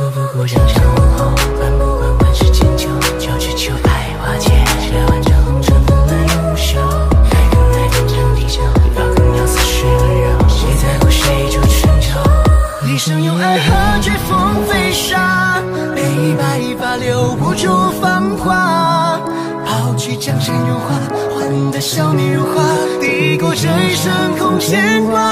顾不顾上下往后，管不管万世千秋，就只求爱花间，这万丈红尘纷乱又无休，爱更爱天长地久，要更要似水温柔，谁在乎谁主春秋？一生有爱何惧风飞沙，悲白发留不住芳华。抛去江山如画，换得笑面如花，抵过这一生空牵挂。